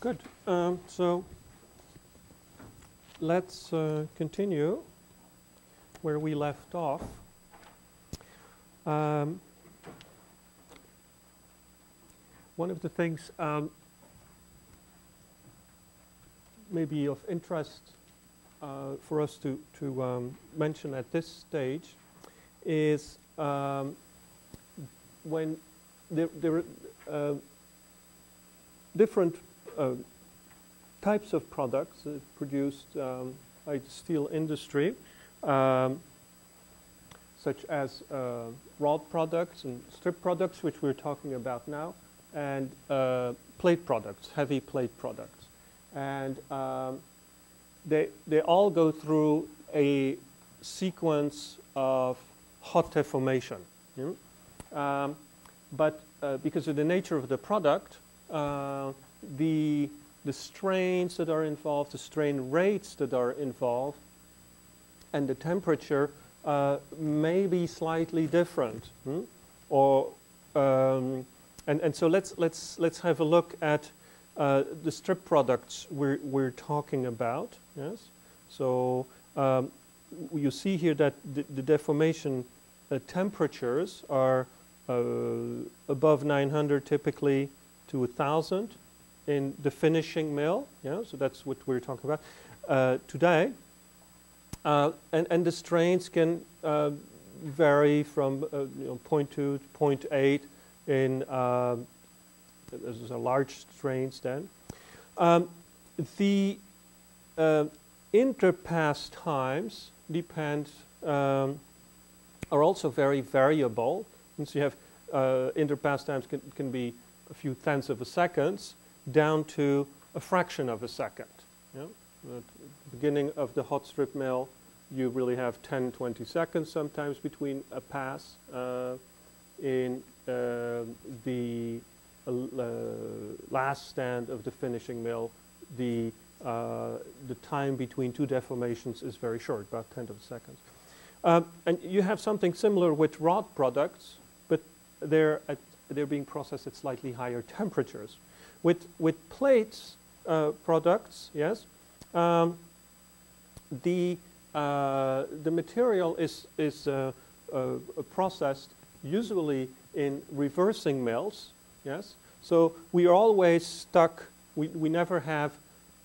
Good. Um, so let's uh, continue where we left off. Um, one of the things um, maybe of interest uh, for us to, to um, mention at this stage is um, when there, there are uh, different types of products uh, produced um, by the steel industry, um, such as uh, rod products and strip products, which we're talking about now, and uh, plate products, heavy plate products. And um, they, they all go through a sequence of hot deformation. Um, but uh, because of the nature of the product, uh, the, the strains that are involved, the strain rates that are involved, and the temperature uh, may be slightly different. Hmm? Or, um, and, and so let's, let's, let's have a look at uh, the strip products we're, we're talking about. Yes? So um, you see here that the, the deformation uh, temperatures are uh, above 900 typically to 1,000 in the finishing mill. Yeah, so that's what we're talking about uh, today. Uh, and, and the strains can uh, vary from uh, you know, 0.2 to 0.8 in uh, those are large strains then. Um, the uh, interpass times depend um, are also very variable. And so you have interpass times can, can be a few tenths of a second down to a fraction of a second. At the beginning of the hot strip mill, you really have 10, 20 seconds sometimes between a pass. Uh, in uh, the uh, last stand of the finishing mill, the, uh, the time between two deformations is very short, about 10 of a second. Um, and you have something similar with rod products, but they're, at, they're being processed at slightly higher temperatures. With, with plates uh, products, yes, um, the, uh, the material is, is uh, uh processed usually in reversing mills, yes. So we are always stuck, we, we never have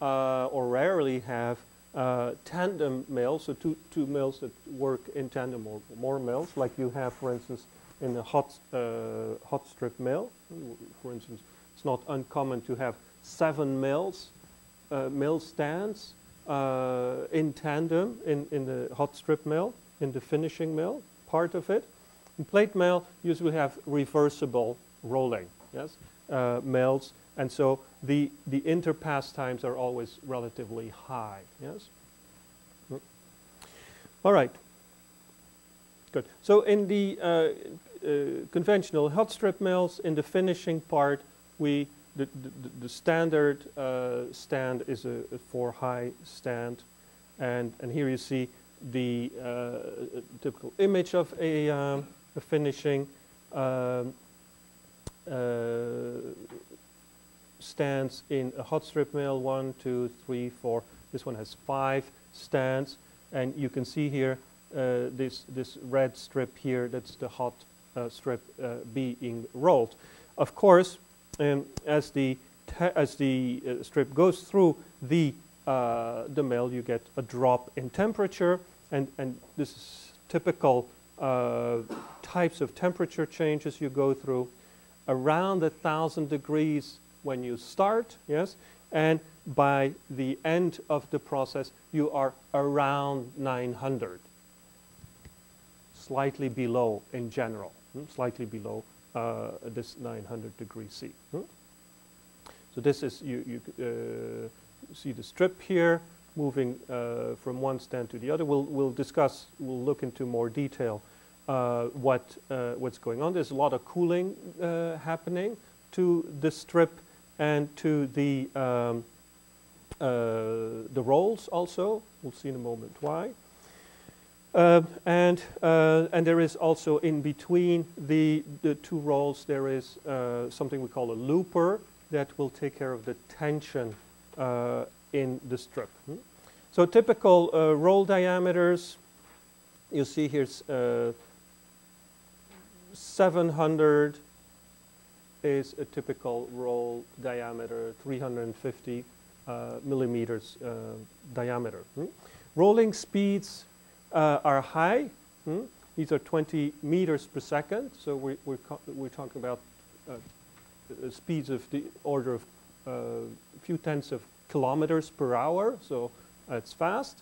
uh, or rarely have uh, tandem mills, so two, two mills that work in tandem or more mills, like you have, for instance, in a hot, uh, hot strip mill. For instance, it's not uncommon to have seven mills, uh, mill stands uh, in tandem in, in the hot strip mill, in the finishing mill, part of it. In plate mill, usually have reversible rolling, yes, uh, mills, and so the, the interpass times are always relatively high, yes? Hmm. All right. Good. So in the uh, uh, conventional hot strip mills, in the finishing part, we the, the, the standard uh, stand is a, a four high stand, and and here you see the uh, typical image of a, um, a finishing um, uh, stands in a hot strip mill, one, two, three, four. This one has five stands. And you can see here uh, this, this red strip here, that's the hot uh, strip uh, being rolled. Of course, um, as the, as the uh, strip goes through the, uh, the mill, you get a drop in temperature. And, and this is typical uh, types of temperature changes you go through. Around a thousand degrees when you start, yes, and by the end of the process, you are around 900, slightly below in general, hmm? slightly below uh, this 900 degree C. Hmm? So this is, you, you uh, see the strip here moving uh, from one stand to the other. We'll, we'll discuss, we'll look into more detail uh, what, uh, what's going on. There's a lot of cooling uh, happening to the strip and to the, um, the rolls also. We'll see in a moment why. Uh, and, uh, and there is also in between the, the two rolls, there is uh, something we call a looper. that will take care of the tension uh, in the strip. hmm? So typical uh, roll diameters, you see here's uh, 700 is a typical roll diameter, 350 uh, millimeters diameter. hmm? Rolling speeds uh, are high. hmm? These are 20 meters per second, so we, we're, we're talking about uh, uh, speeds of the order of uh, a few tenths of kilometers per hour, so it's fast.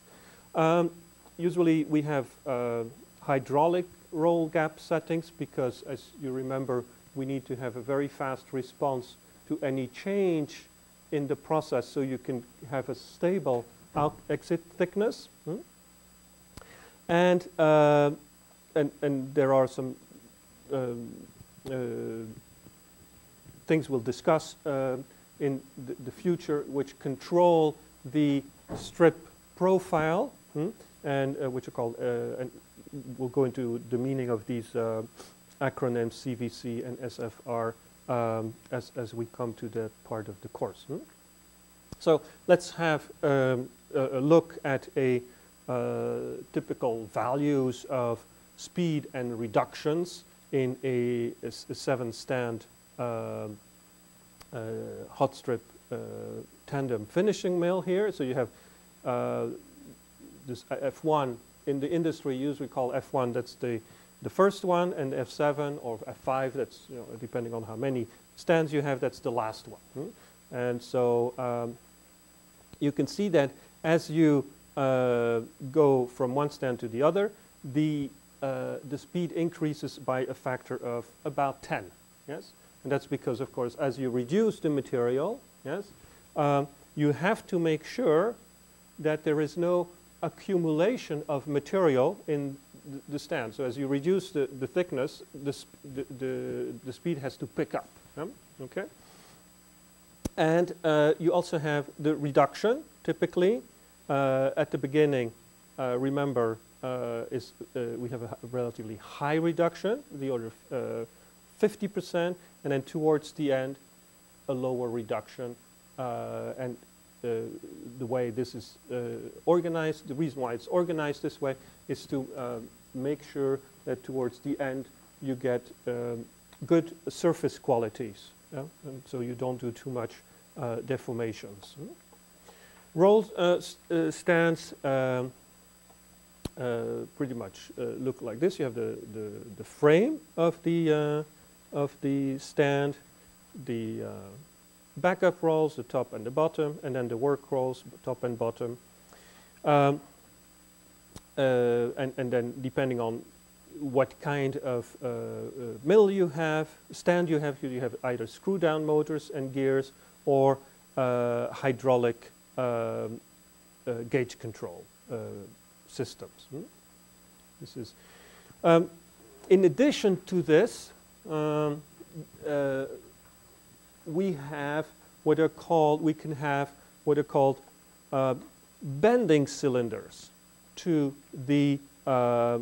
Um, usually we have uh, hydraulic roll gap settings because, as you remember, we need to have a very fast response to any change in the process so you can have a stable out exit thickness. hmm? And, uh, and, and there are some um, uh, things we'll discuss uh, in the, the future which control the strip profile hmm, and uh, which are called, and we'll go into the meaning of these acronyms CVC and SFR um, as, as we come to that part of the course. hmm. So let's have um, a, a look at a typical values of speed and reductions in a seven stand um, uh, hot strip uh, tandem finishing mill here. So you have uh, this F1 in the industry usually call F1 that's the the first one and F7 or F5 that's you know depending on how many stands you have that's the last one hmm? and so um, you can see that as you uh, go from one stand to the other the uh, the speed increases by a factor of about 10 yes and that's because of course as you reduce the material yes um, you have to make sure that there is no accumulation of material in th- the stand. So as you reduce the, the thickness, the, the, the, the speed has to pick up. yeah? Okay. And uh, you also have the reduction, typically. Uh, at the beginning, uh, remember, uh, is, uh, we have a relatively high reduction, the order of uh, 50%, and then towards the end, a lower reduction. Uh, and uh, the way this is uh, organized, the reason why it's organized this way is to um, make sure that towards the end you get um, good surface qualities. yeah? And so you don't do too much uh, deformations. Roll uh, uh, stands um, uh, pretty much look like this. You have the, the, the frame of the, of the stand, the backup rolls, the top and the bottom, and then the work rolls, top and bottom. Um, uh, and, and then depending on what kind of uh, uh, mill you have, stand you have, you have either screw down motors and gears or hydraulic um, uh, gauge control uh, systems. hmm? This is, um, in addition to this, um, uh, we have what are called, we can have what are called uh, bending cylinders to the, uh, uh,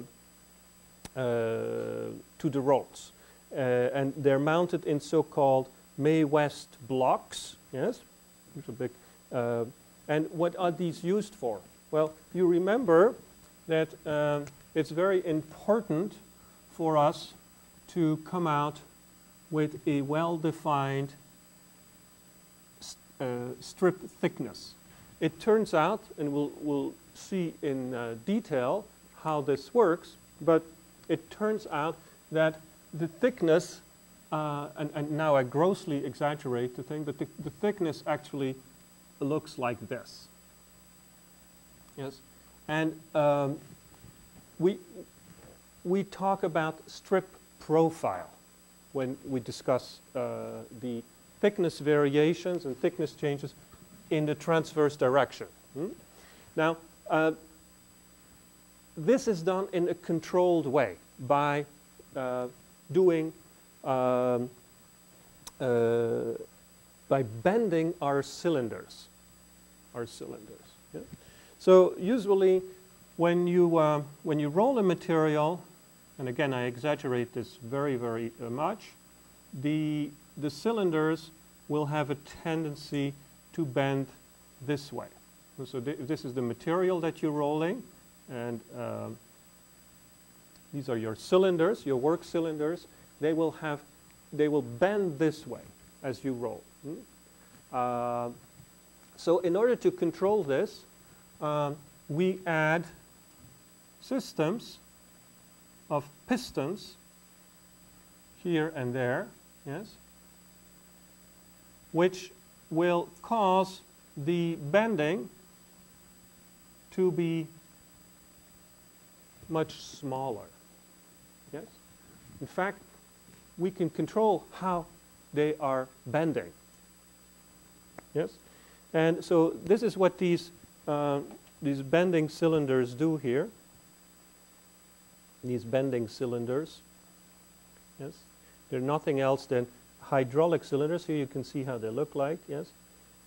to the rolls. Uh, and they're mounted in so-called Mae West blocks, yes? Here's a big, and what are these used for? Well, you remember that um, it's very important for us to come out with a well-defined uh, strip thickness. It turns out, and we'll, we'll see in uh, detail how this works, but it turns out that the thickness, uh, and, and now I grossly exaggerate the thing, but the, the thickness actually looks like this. Yes, and um, we we talk about strip profile when we discuss uh, the thickness variations and thickness changes in the transverse direction. hmm? Now, uh, this is done in a controlled way by uh, doing um, uh, by bending our cylinders, our cylinders. yeah? So usually, when you uh, when you roll a material, and again I exaggerate this very very uh, much, the the cylinders will have a tendency to bend this way. So th this is the material that you're rolling, and um, these are your cylinders, your work cylinders. They will have, they will bend this way as you roll. Hmm? Uh, so in order to control this, um, we add systems of pistons here and there, yes, which will cause the bending to be much smaller. Yes? In fact, we can control how they are bending. Yes? And so this is what these, uh, these bending cylinders do here. These bending cylinders. Yes? They're nothing else than hydraulic cylinders. Here you can see how they look like. Yes?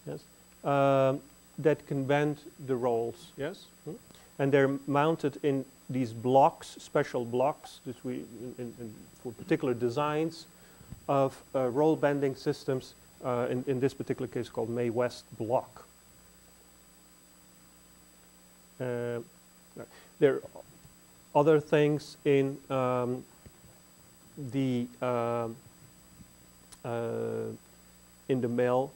Yes? Um, that can bend the rolls. Yes? Hmm? And they're mounted in these blocks, special blocks, which we, in, in, for particular designs of uh, roll bending systems, uh, in, in this particular case called Mae West block. Uh, there are other things in um, the um, uh, in the mill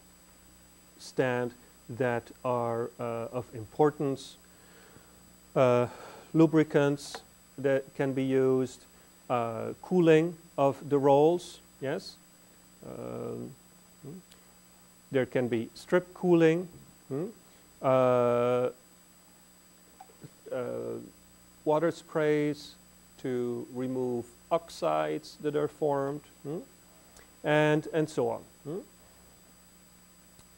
stand that are uh, of importance. Uh, lubricants that can be used, uh, cooling of the rolls, yes. Um. There can be strip cooling, hmm. uh, uh, water sprays to remove oxides that are formed, hmm. and, and so on. Hmm.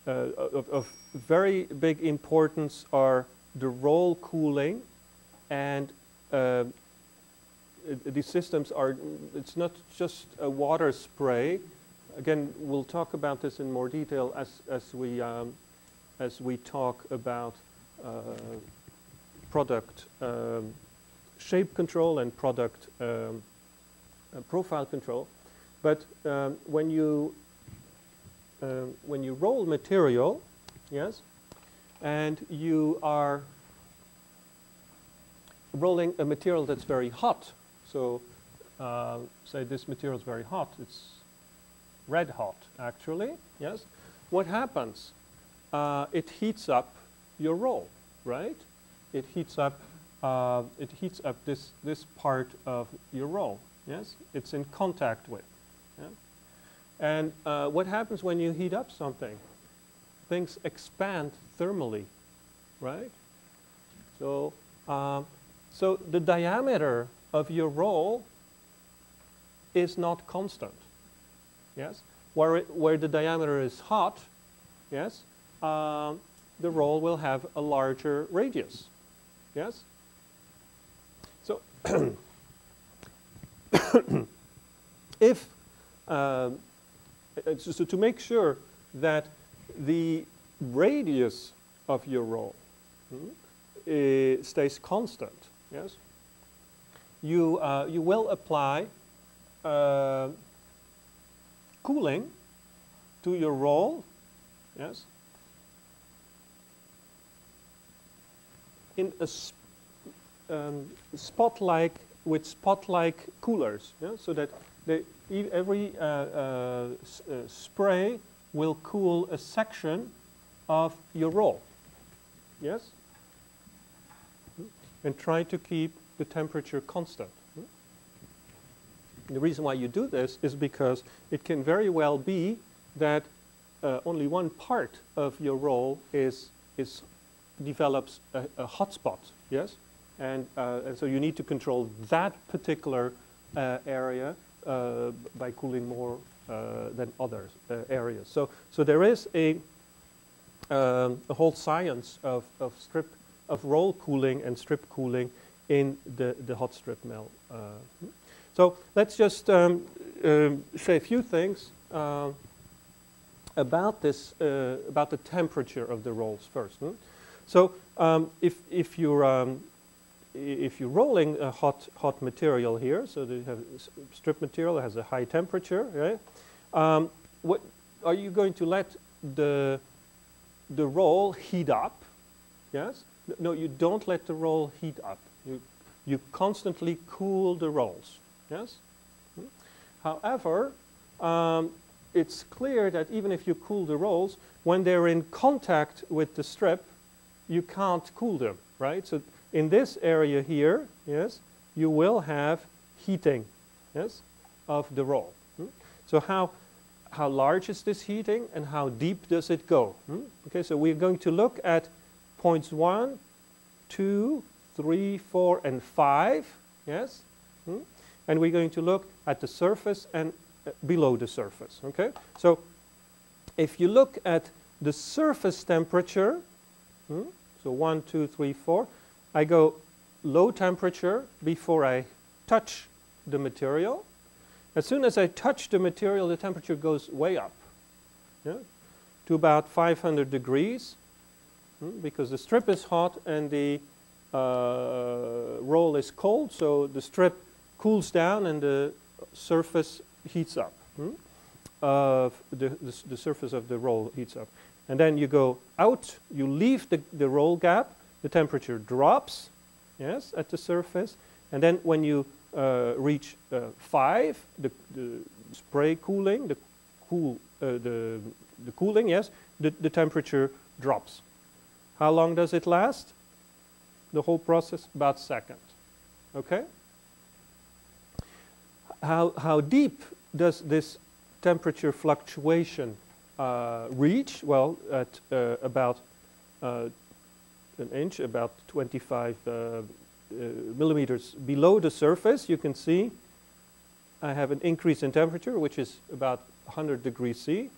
Uh, of, of very big importance are the roll cooling and uh, these systems are, it's not just a water spray. Again, we'll talk about this in more detail as, as, we, um, as we talk about uh, product um, shape control and product um, uh, profile control. But um, when, you, uh, when you roll material, yes, and you are rolling a material that's very hot. So uh, say this material is very hot. It's red hot, actually. Yes. What happens? Uh, it heats up your roll, right? It heats up. Uh, it heats up this this part of your roll. Yes. It's in contact with. Yeah? And uh, what happens when you heat up something? Things expand thermally, right? So um, so the diameter of your roll is not constant. Yes? Where, it, where the diameter is hot, yes, um, the roll will have a larger radius. Yes? So if, um, so to make sure that the radius of your roll hmm, stays constant, yes, you, uh, you will apply uh, cooling to your roll, yes, in a um, spot-like, with spot-like coolers, yeah, so that they, every uh, uh, uh, spray will cool a section of your roll, yes? and try to keep the temperature constant. The reason why you do this is because it can very well be that uh, only one part of your roll is, is develops a, a hotspot, yes? And, uh, and so you need to control that particular uh, area uh, by cooling more uh, than other uh, areas. So, so there is a, um, a whole science of, of strip of roll cooling and strip cooling in the, the hot strip mill. Uh, so let's just um, um, say a few things uh, about this, uh, about the temperature of the rolls first. Hmm? So um, if, if you're um, if you're rolling a hot hot material here, so you have strip material that has a high temperature, right? Um, what are you going to let the, the roll heat up? Yes? No, you don't let the roll heat up. You, you constantly cool the rolls. Yes? Hmm? However, um, it's clear that even if you cool the rolls, when they're in contact with the strip, you can't cool them, right? So in this area here, yes, you will have heating, yes, of the roll. Hmm? So how, how large is this heating and how deep does it go? Hmm? Okay, so we're going to look at points one, two, three, four, and five, yes? And we're going to look at the surface and uh, below the surface, okay? So if you look at the surface temperature, hmm, so one, two, three, four, I go low temperature before I touch the material. As soon as I touch the material, the temperature goes way up yeah, to about 500 degrees hmm, because the strip is hot and the uh, roll is cold, so the strip cools down and the surface heats up. Hmm? Uh, the, the, the surface of the roll heats up. And then you go out, you leave the, the roll gap, the temperature drops, yes, at the surface. And then when you uh, reach uh, 5, the, the, spray cooling, the, cool, uh, the, the cooling, yes, the, the temperature drops. How long does it last? The whole process? About a second. Okay? How, how deep does this temperature fluctuation uh, reach? Well, at uh, about uh, an inch, about 25 uh, uh, millimeters below the surface, you can see I have an increase in temperature, which is about 100 degrees C.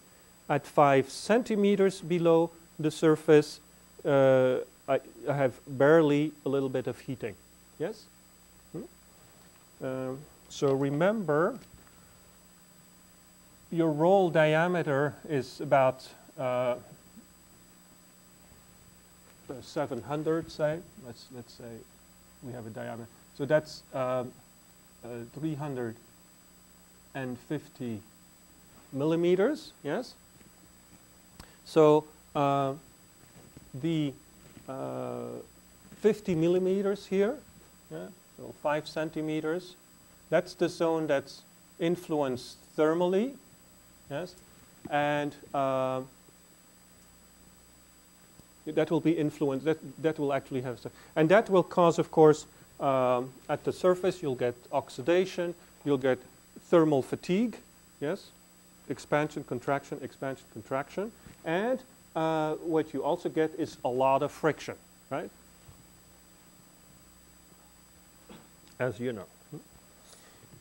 At 5 centimeters below the surface, uh, I, I, have barely a little bit of heating. Yes? Hmm? Um, so remember, your roll diameter is about uh, 700, say. Let's, let's say we have a diameter. So that's um, uh, 350 millimeters, yes? So uh, the uh, 50 millimeters here, yeah? so 5 centimeters, that's the zone that's influenced thermally, yes? And uh, that will be influenced, that, that will actually have, and that will cause, of course, um, at the surface, you'll get oxidation, you'll get thermal fatigue, yes, expansion, contraction, expansion, contraction, and uh, what you also get is a lot of friction, right? As you know.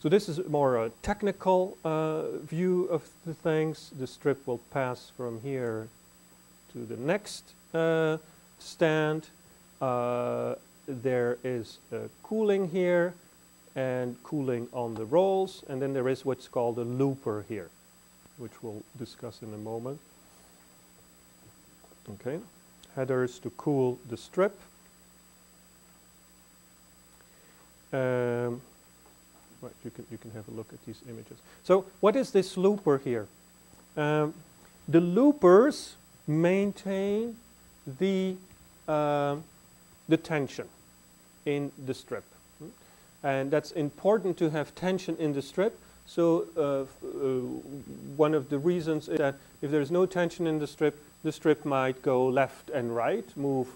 So this is more a technical uh, view of the things. The strip will pass from here to the next uh, stand. Uh, there is cooling here and cooling on the rolls. And then there is what's called a looper here, which we'll discuss in a moment. Okay, headers to cool the strip. Um, right, you can, you can have a look at these images. So what is this looper here? Um, the loopers maintain the, uh, the tension in the strip. And that's important to have tension in the strip. So uh, uh, one of the reasons is that if there's no tension in the strip, the strip might go left and right, move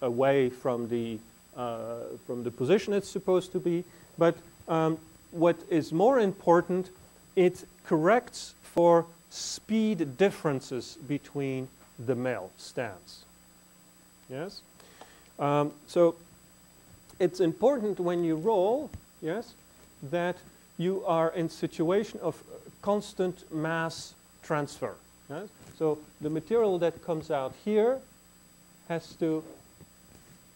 away from the, uh, from the position it's supposed to be. But um, what is more important, it corrects for speed differences between the mill stands. Yes? Um, so it's important when you roll, yes, that you are in situation of constant mass transfer. Yes? So the material that comes out here has to,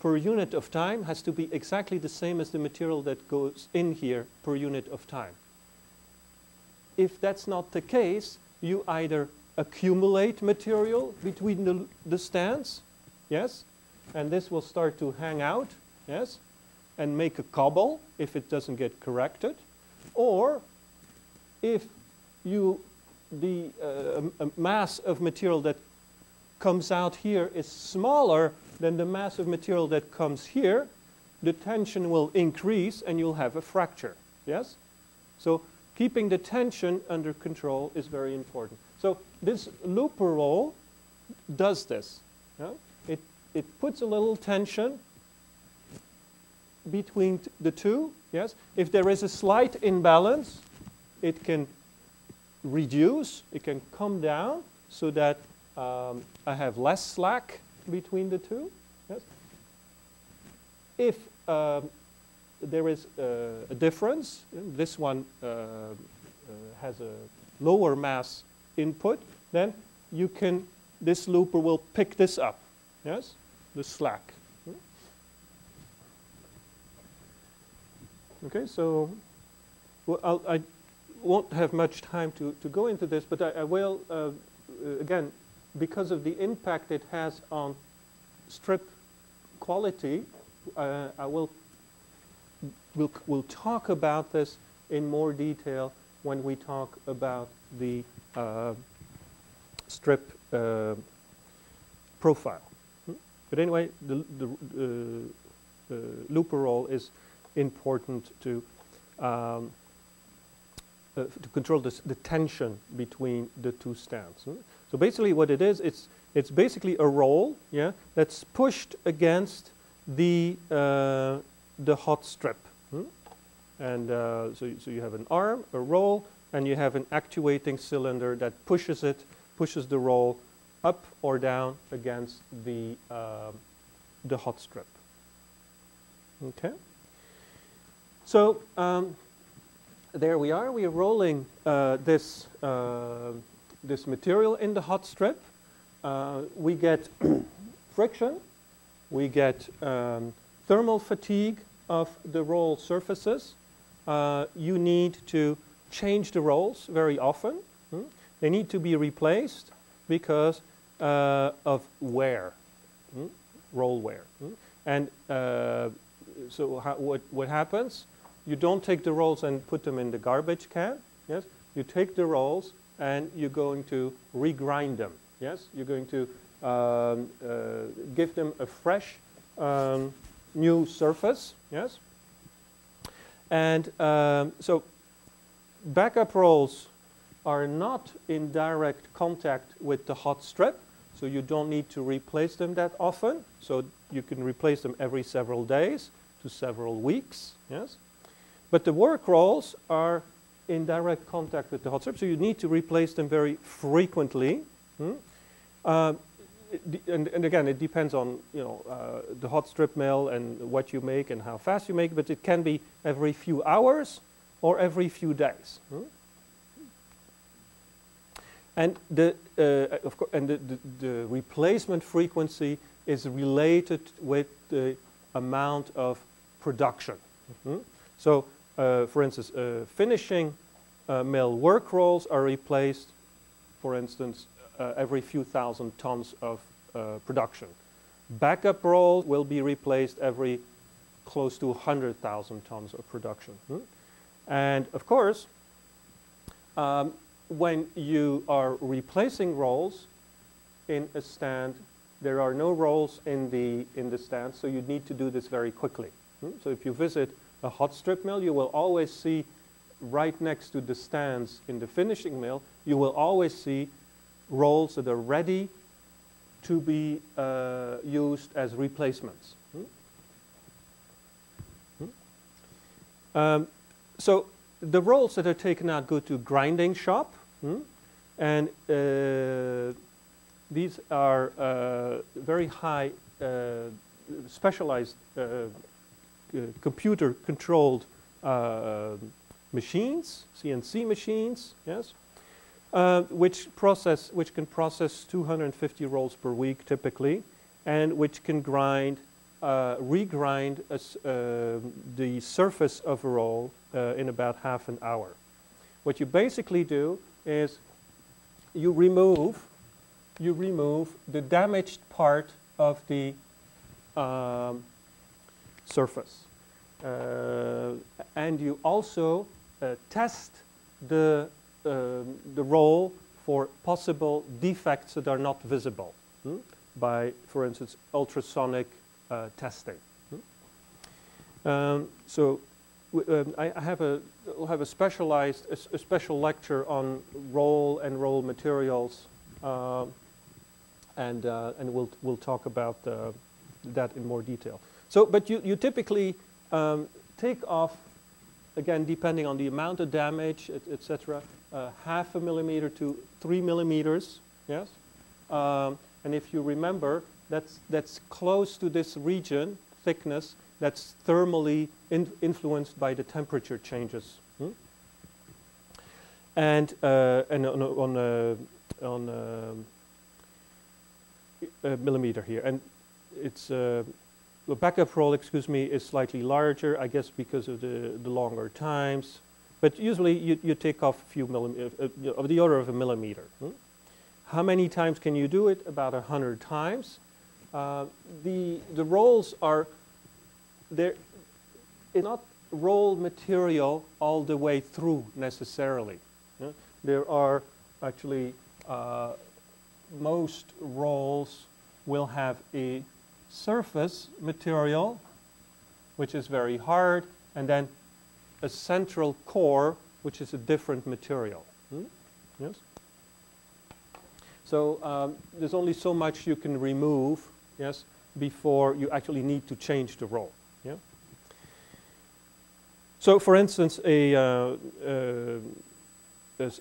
per unit of time, has to be exactly the same as the material that goes in here per unit of time. If that's not the case, you either accumulate material between the, the stands, yes, and this will start to hang out, yes, and make a cobble if it doesn't get corrected, or if you the uh, mass of material that comes out here is smaller than the mass of material that comes here, the tension will increase and you'll have a fracture. Yes? So keeping the tension under control is very important. So this looper roll does this. Yeah? It, it puts a little tension between the two. Yes? If there is a slight imbalance, it can reduce, it can come down so that um, I have less slack between the two. Yes? If um, there is uh, a difference, this one uh, uh, has a lower mass input, then you can, this looper will pick this up, yes, the slack. Okay, so well, I not have much time to, to go into this, but I, I will, uh, again, because of the impact it has on strip quality, uh, I will we'll, we'll talk about this in more detail when we talk about the uh, strip uh, profile. But anyway, the, the uh, looper roll is important to um, uh, to control this, the tension between the two stands. So basically, what it is, it's it's basically a roll, yeah, that's pushed against the uh, the hot strip. Hmm? And uh, so, so you have an arm, a roll, and you have an actuating cylinder that pushes it, pushes the roll up or down against the, uh, the hot strip. Okay. So um, there we are. We are rolling uh, this, uh, this material in the hot strip. Uh, we get friction. We get um, thermal fatigue of the roll surfaces, uh, you need to change the rolls very often. Hmm? They need to be replaced because uh, of wear, hmm? roll wear. Hmm? And uh, so what, what happens? You don't take the rolls and put them in the garbage can. Yes, you take the rolls and you're going to regrind them. Yes, you're going to um, uh, give them a fresh um, new surface, yes? And um, so backup rolls are not in direct contact with the hot strip, so you don't need to replace them that often. So you can replace them every several days to several weeks, yes? But the work rolls are in direct contact with the hot strip, so you need to replace them very frequently. Hmm? Uh, and, and, again, it depends on you know uh, the hot strip mill and what you make and how fast you make. But it can be every few hours or every few days. Hmm? And the uh, of and the, the, the, replacement frequency is related with the amount of production. Mm -hmm. So, for instance, uh, finishing uh, mill work rolls are replaced, for instance, uh, every few thousand tons of uh, production. Backup roll will be replaced every close to 100,000 tons of production. Hmm? And of course, um, when you are replacing rolls in a stand, there are no rolls in the, in the stand, so you need to do this very quickly. Hmm? So if you visit a hot strip mill, you will always see right next to the stands in the finishing mill, you will always see rolls that are ready to be uh, used as replacements. Hmm? Hmm? Um, so the rolls that are taken out go to grinding shop, hmm? and uh, these are uh, very high uh, specialized uh, computer-controlled machines, CNC machines, yes, uh, which process, which can process 250 rolls per week typically, and which can grind, uh, regrind uh, the surface of a roll uh, in about half an hour. What you basically do is you remove, you remove the damaged part of the um, surface. Uh, and you also uh, test the um, the roll for possible defects that are not visible hmm, by, for instance, ultrasonic uh, testing. Hmm. Um, so um, I, I, have a will have a specialized a, a, special lecture on roll and roll materials, uh, and uh, and we'll we'll talk about uh, that in more detail. So, but you you typically um, take off again depending on the amount of damage, etc. Et uh, half a millimeter to three millimeters. Yes, um, and if you remember, that's that's close to this region thickness that's thermally in influenced by the temperature changes. Hmm? And, uh, and on, on, on a millimeter here. And it's uh, the backup roll, excuse me, is slightly larger, I guess because of the, the longer times. But usually you, you take off a few millimeters, uh, uh, of the order of a millimeter. Hmm? How many times can you do it? About a hundred times. Uh, the, the rolls are there is not roll material all the way through necessarily. Yeah? There are actually uh, most rolls will have a surface material which is very hard and then a central core which is a different material. Hmm? Yes? So um, there's only so much you can remove yes, before you actually need to change the roll. Yeah. So, for instance, a, uh, uh, a,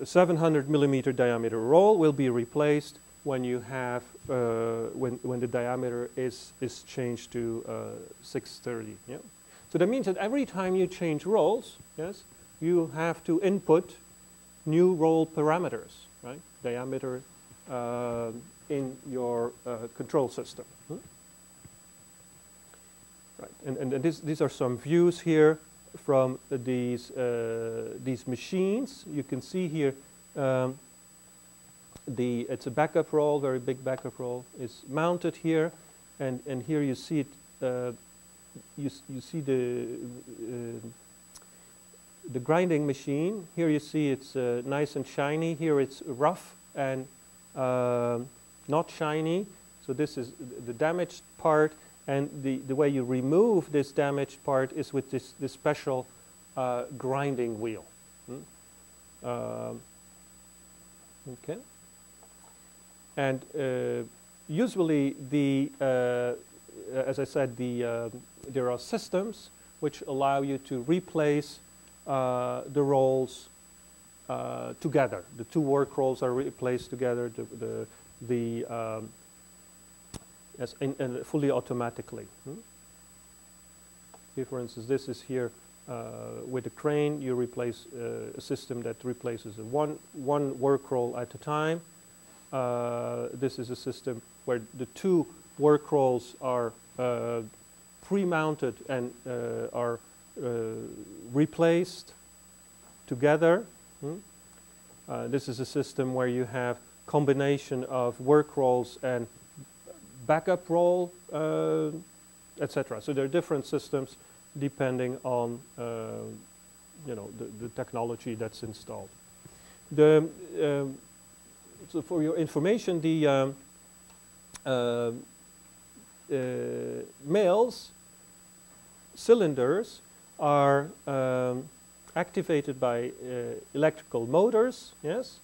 a, 700 millimeter diameter roll will be replaced when you have uh, when when the diameter is is changed to uh, 630. Yeah. So that means that every time you change rolls, yes, you have to input new roll parameters, right? Diameter uh, in your uh, control system. Hmm? Right. And, and, and this, these are some views here from these, uh, these machines. You can see here um, the, it's a backup roll, very big backup roll, is mounted here. And, and here you see it, uh, you, you see the, uh, the grinding machine. Here you see it's uh, nice and shiny. Here it's rough and uh, not shiny. So this is the damaged part. And the, the way you remove this damaged part is with this, this special uh, grinding wheel. Hmm? Uh, okay. And uh, usually the, uh, as I said, the, uh, there are systems which allow you to replace uh, the rolls together. The two work rolls are replaced together. The, the, the um, as in, in fully automatically. Hmm? For instance, this is here uh, with a crane. You replace uh, a system that replaces one one work roll at a time. Uh, this is a system where the two work rolls are uh, pre-mounted and uh, are uh, replaced together. Hmm? this is a system where you have combination of work rolls and backup roll, uh, etc. So there are different systems depending on uh, you know the, the, technology that's installed. The um, so for your information, the um, uh, males cylinders are um, activated by uh, electrical motors. Yes,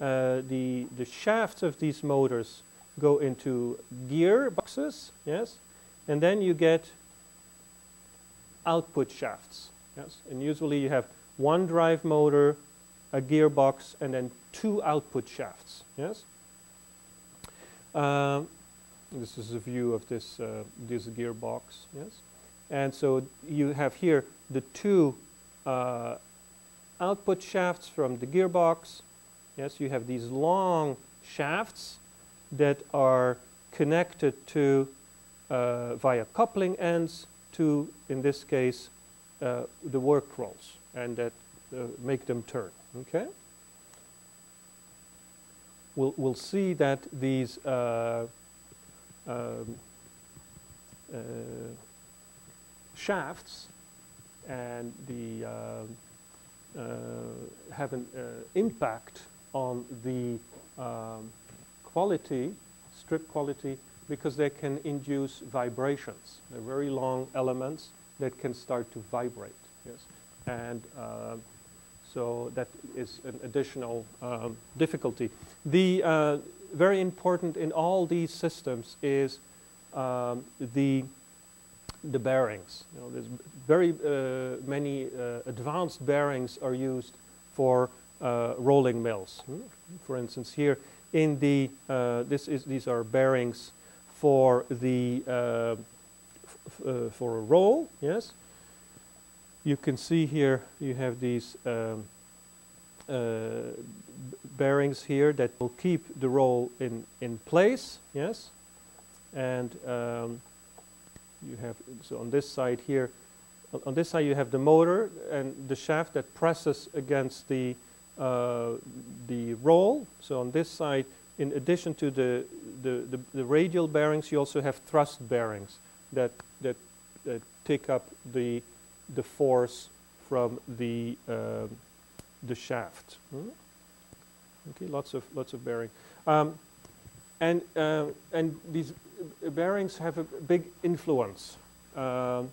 uh, the the shafts of these motors go into gear boxes, yes, and then you get output shafts, yes, and usually you have one drive motor, a gearbox, and then two output shafts, yes. Um, this is a view of this uh, this gearbox, yes, and so you have here the two uh, output shafts from the gearbox. Yes, you have these long shafts that are connected to uh, via coupling ends to, in this case, uh, the work rolls and that uh, make them turn. Okay. We'll we'll see that these uh, um, uh, shafts and the uh, have an impact on the um, quality, strip quality, because they can induce vibrations. They're very long elements that can start to vibrate. Yes, and uh, so that is an additional um, difficulty. The uh, very important in all these systems is um, the the bearings. You know, there's very uh, many uh, advanced bearings are used for uh, rolling mills. Hmm? For instance, here in the uh, this is these are bearings for the uh, for a roll. Yes, you can see here you have these. Um, bearings here that will keep the roll in in place yes and um, you have so on this side here on this side you have the motor and the shaft that presses against the uh, the roll so on this side in addition to the, the, the, the, radial bearings you also have thrust bearings that that, that take up the the force from the uh, the shaft hmm? okay lots of lots of bearing um, and uh, and these bearings have a big influence um,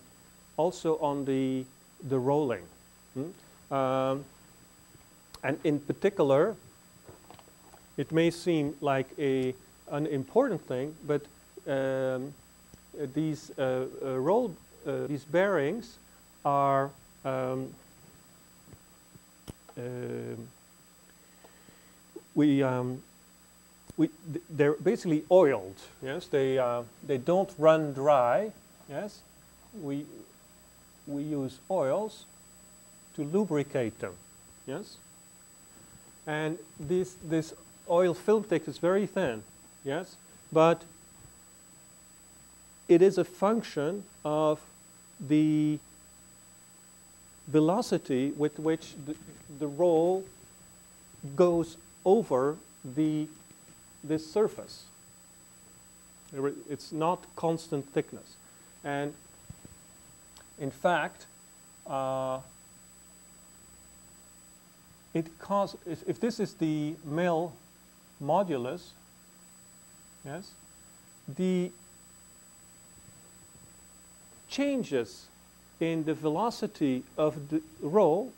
also on the, the rolling. Hmm? Um, and in particular, it may seem like a, an important thing, but um, these uh, uh, roll, uh, these bearings are um, um, we um, we, they're basically oiled. Yes, they uh, they don't run dry. Yes, we we use oils to lubricate them. Yes, and this this oil film thick is very thin. Yes, but it is a function of the velocity with which the, the roll goes over the this surface. It's not constant thickness. And in fact, uh, it cause, if, if this is the mill modulus, yes, the changes in the velocity of the roll,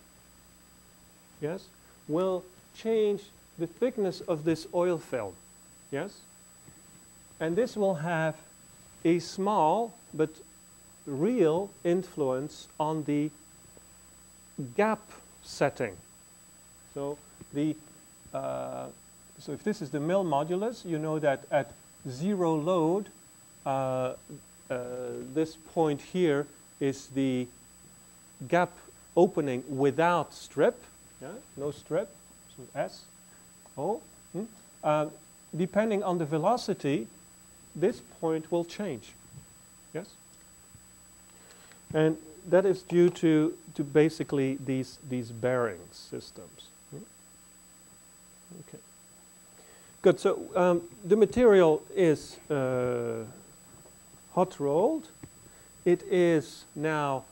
yes, will change the thickness of this oil film. Yes? And this will have a small but real influence on the gap setting. So the uh, so if this is the mill modulus, you know that at zero load, uh, uh, this point here is the gap opening without strip. Yeah, no strip, so S. O. Hmm? Uh, depending on the velocity, this point will change. Yes? And that is due to, to basically these, these bearing systems. Hmm? Okay. Good. So um, the material is uh, hot rolled. It is now,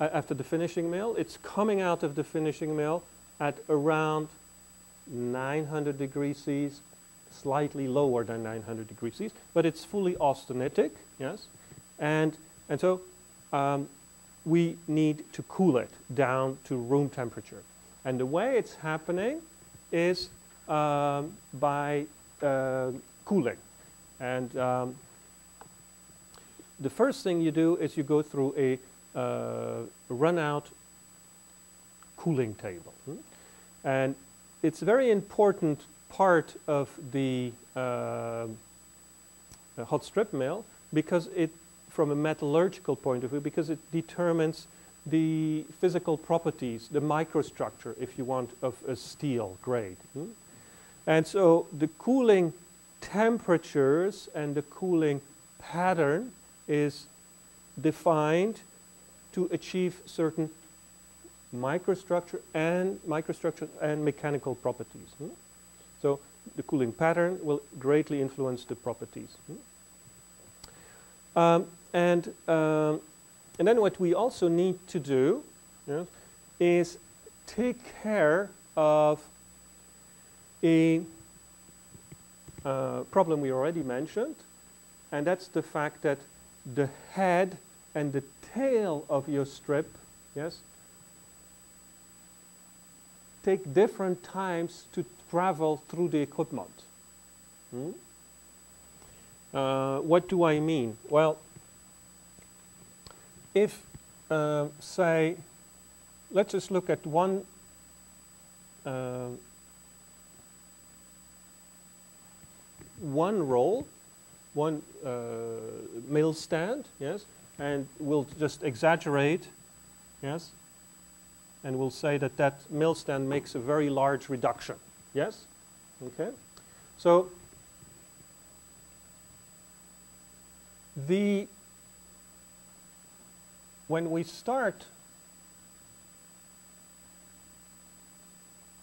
after the finishing mill, it's coming out of the finishing mill at around 900 degrees C slightly lower than 900 degrees C, but it's fully austenitic, yes? And, and so um, we need to cool it down to room temperature. And the way it's happening is um, by uh, cooling. And um, the first thing you do is you go through a uh, run-out cooling table. Hmm? And it's a very important part of the uh, hot strip mill because it, from a metallurgical point of view, because it determines the physical properties, the microstructure, if you want, of a steel grade. Hmm? And so the cooling temperatures and the cooling pattern is defined to achieve certain microstructure and microstructure and mechanical properties. Hmm? So the cooling pattern will greatly influence the properties. Hmm? Um, and, um, and then what we also need to do is take care of a uh, problem we already mentioned, and that's the fact that the head and the tail of your strip, yes, take different times to travel through the equipment. Hmm? Uh, what do I mean? Well, if, uh, say, let's just look at one uh, one roll, one uh, mill stand, yes, and we'll just exaggerate, yes, and we'll say that that mill stand makes a very large reduction, yes, okay. So the when we start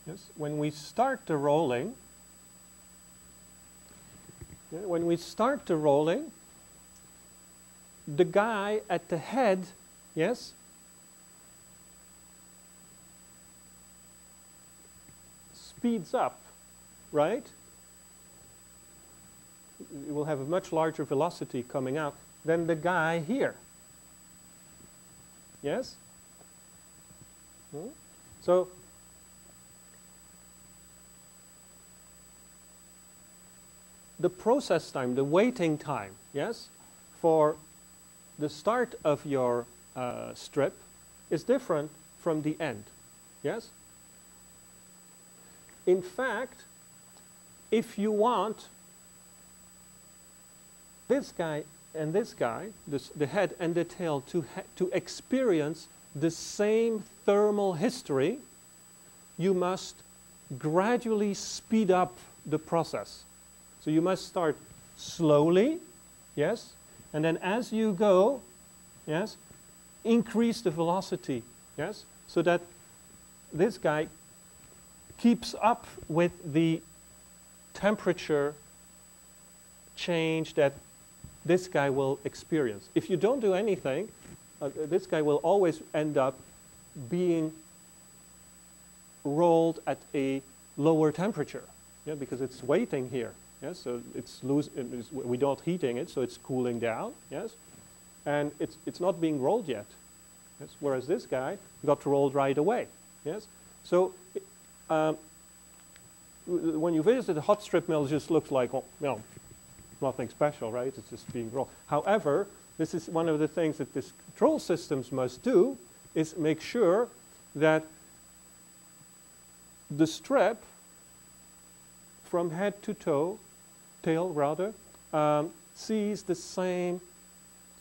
yes when we start the rolling when we start the rolling the guy at the head yes speeds up right it will have a much larger velocity coming out than the guy here. Yes? Hmm? So, the process time, the waiting time, yes, for the start of your uh, strip is different from the end. Yes? In fact, if you want this guy and this guy, this, the head and the tail, to, to experience the same thermal history, you must gradually speed up the process. So you must start slowly, yes, and then as you go, yes, increase the velocity, yes, so that this guy keeps up with the temperature change that this guy will experience. If you don't do anything, uh, this guy will always end up being rolled at a lower temperature, yeah, because it's waiting here. Yes, so it's lose, it's, we don't heating it, so it's cooling down. Yes, and it's it's not being rolled yet. Yes, whereas this guy got rolled right away. Yes, so um, when you visit a hot strip mill, it just looks like oh, you know, nothing special, right? It's just being rolled. However, this is one of the things that these control systems must do is make sure that the strip from head to toe, tail rather, um, sees the same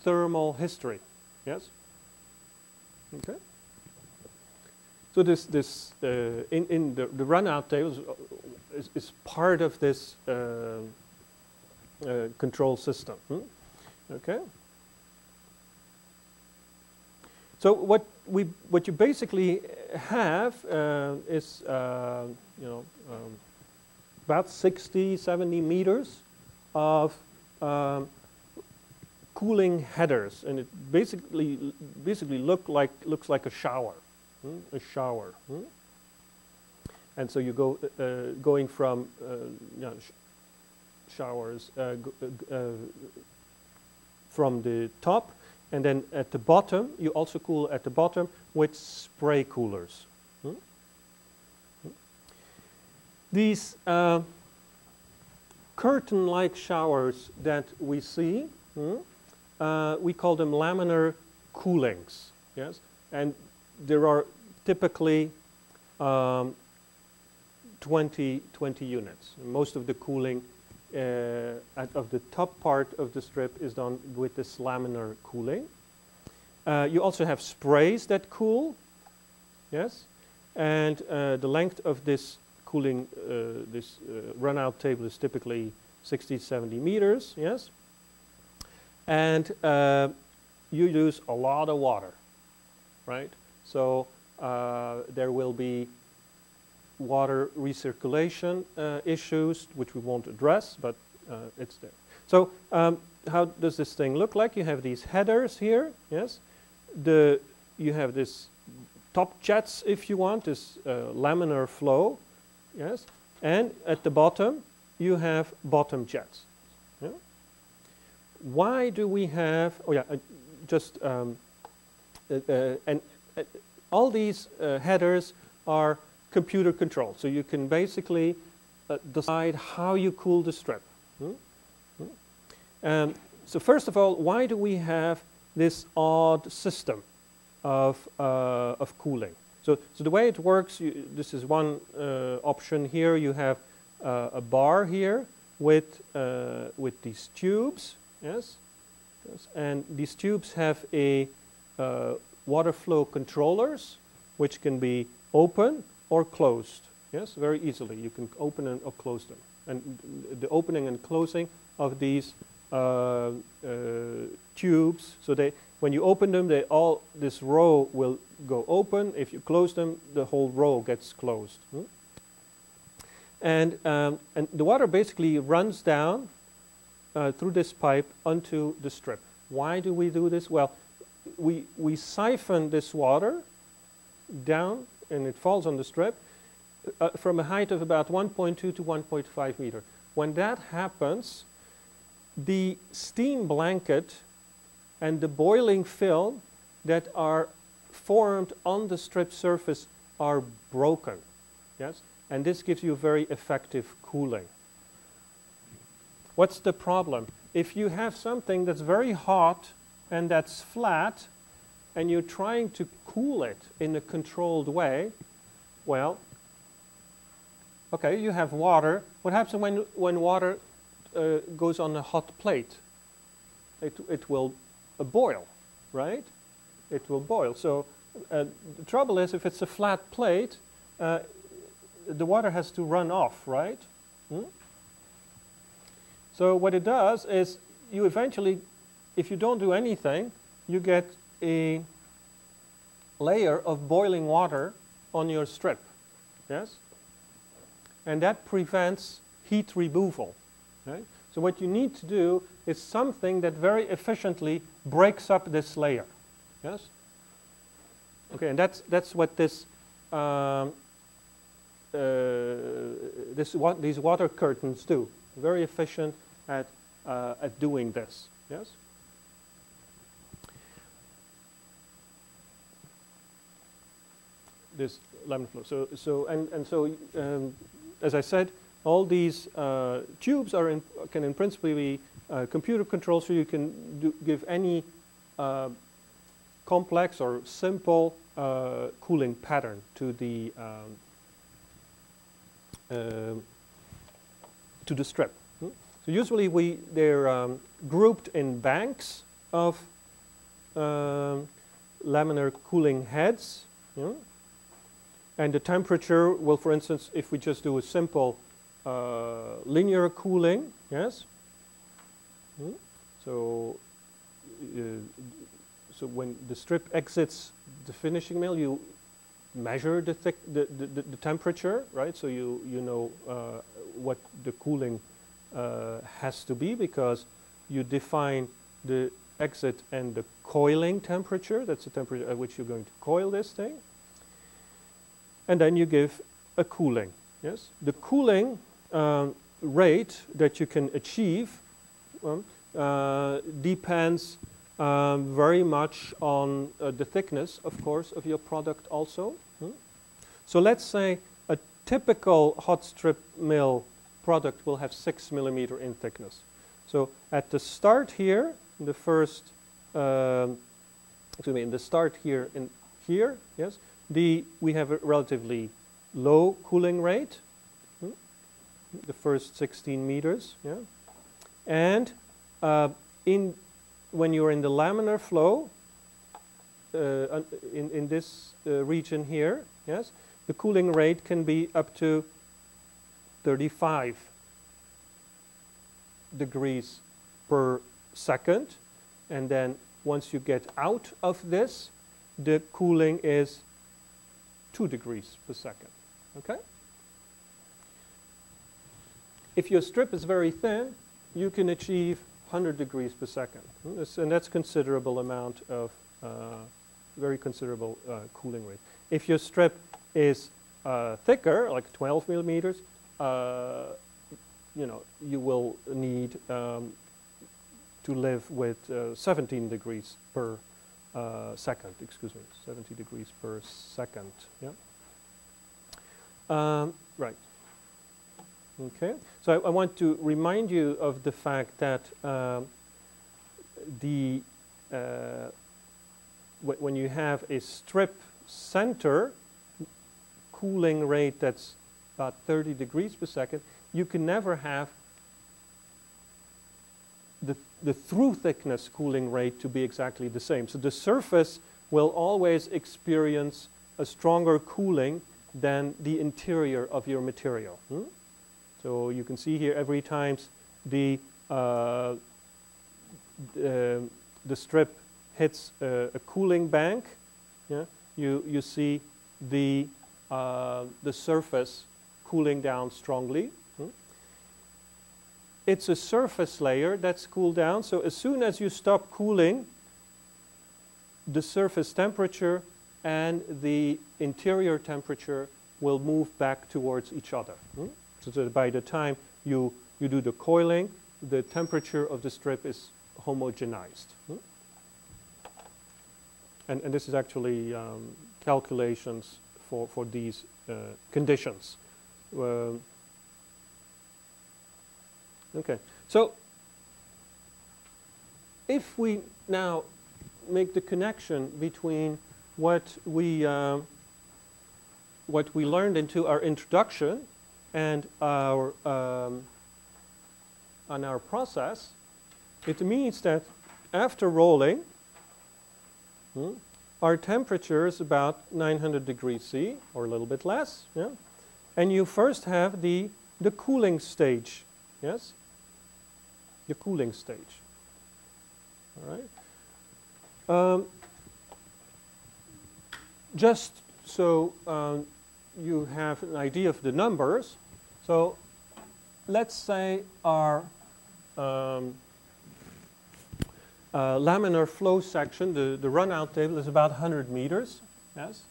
thermal history. Yes? Okay. So this, this uh, in, in the, the run-out tables is, is, part of this uh, uh, control system. Hmm? Okay. So what we what you basically have uh, is uh, you know um, about 60, 70 meters of um, cooling headers, and it basically basically look like looks like a shower, hmm? a shower. Hmm? And so you go uh, going from uh, you know, showers uh, uh, uh, from the top. And then at the bottom, you also cool at the bottom with spray coolers. Hmm? Hmm? These uh, curtain-like showers that we see, hmm? uh, we call them laminar coolings. Yes, and there are typically um, 20, 20 units. Most of the cooling uh, of the top part of the strip is done with this laminar cooling. Uh, you also have sprays that cool, yes, and uh, the length of this cooling, uh, this uh, run-out table is typically 60, 70 meters, yes, and uh, you use a lot of water, right? So there will be water recirculation issues, which we won't address, but it's there. So um, how does this thing look like? You have these headers here, yes. The you have this top jets, if you want, this uh, laminar flow, yes, And at the bottom, you have bottom jets. Yeah? Why do we have, oh yeah, uh, just, um, uh, uh, and uh, all these uh, headers are computer controlled. So you can basically uh, decide how you cool the strip. Hmm? Hmm? Um, so first of all, why do we have this odd system of, of cooling? So, so the way it works, you, this is one uh, option here. You have uh, a bar here with, uh, with these tubes, yes? yes? And these tubes have a uh, water flow controllers, which can be open or closed, yes? Very easily. You can open and or close them. And the opening and closing of these uh, uh, tubes, so they, when you open them, they all, this row will go open. If you close them, the whole row gets closed. Hmm? And, um, and the water basically runs down uh, through this pipe onto the strip. Why do we do this? Well, we, we siphon this water down and it falls on the strip uh, from a height of about 1.2 to 1.5 meter. When that happens, the steam blanket and the boiling film that are formed on the strip surface are broken. Yes? And this gives you very effective cooling. What's the problem? If you have something that's very hot and that's flat, and you're trying to cool it in a controlled way, well, okay, you have water. What happens when, when water uh, goes on a hot plate? It, it will boil, right? It will boil. So uh, the trouble is if it's a flat plate, uh, the water has to run off, right? Hmm? So what it does is you eventually, if you don't do anything, you get a layer of boiling water on your strip. Yes? And that prevents heat removal. Right? So what you need to do is something that very efficiently breaks up this layer. Yes? Okay, and that's, that's what this, um, uh, this what these water curtains do. Very efficient at, uh, at doing this. Yes? This laminar flow. So, so and, and so, um, as I said, all these uh, tubes are in, can in principle be uh, computer controlled, so you can do, give any uh, complex or simple uh, cooling pattern to the um, uh, to the strip. Hmm? So usually we they're um, grouped in banks of um, laminar cooling heads. Hmm? And the temperature will, for instance, if we just do a simple uh, linear cooling, yes. Hmm? So uh, so when the strip exits the finishing mill, you measure the, thick, the, the, the, temperature, right? So you, you know uh, what the cooling uh, has to be because you define the exit and the coiling temperature. That's the temperature at which you're going to coil this thing. And then you give a cooling, yes? The cooling um, rate that you can achieve uh, depends um, very much on uh, the thickness, of course, of your product also. Hmm? So let's say a typical hot strip mill product will have six millimeter in thickness. So at the start here, the first, um, excuse me, in the start here in here, yes, the we have a relatively low cooling rate? The first 16 meters, yeah, and uh, in when you're in the laminar flow, uh, in, in this uh, region here, yes, the cooling rate can be up to 35 degrees per second. And then once you get out of this, the cooling is 2 degrees per second. Okay? If your strip is very thin, you can achieve 100 degrees per second. And that's considerable amount of, uh, very considerable uh, cooling rate. If your strip is uh, thicker, like 12 millimeters, uh, you know, you will need um, to live with uh, 17 degrees per uh, second, excuse me, 70 degrees per second, yeah. Um, right. Okay, so I, I, want to remind you of the fact that um, the uh, when you have a strip center cooling rate that's about 30 degrees per second, you can never have the, the through thickness cooling rate to be exactly the same. So the surface will always experience a stronger cooling than the interior of your material. Hmm? So you can see here every time the, uh, the, the strip hits a, a, cooling bank, yeah, you, you see the, uh, the surface cooling down strongly. Hmm? It's a surface layer that's cooled down, so as soon as you stop cooling, the surface temperature and the interior temperature will move back towards each other. Hmm? So that by the time you, you do the coiling, the temperature of the strip is homogenized. Hmm? And, and this is actually um, calculations for, for these uh, conditions. Um, okay, so if we now make the connection between what we uh, what we learned into our introduction and our um, on our process, it means that after rolling, hmm, our temperature is about 900 degrees C, or a little bit less. Yeah? And you first have the, the cooling stage. Yes? The cooling stage. All right? Um, just so um, you have an idea of the numbers. So let's say our um, uh, laminar flow section, the, the runout table is about 100 meters, yes?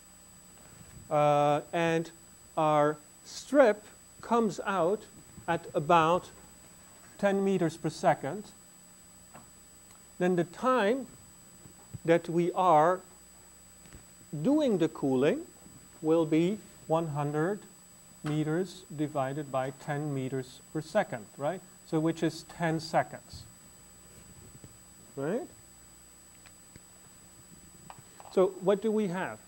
Uh, and our strip comes out at about 10 meters per second. Then the time that we are doing the cooling will be 100 meters divided by 10 meters per second, right? So which is 10 seconds, right? So what do we have?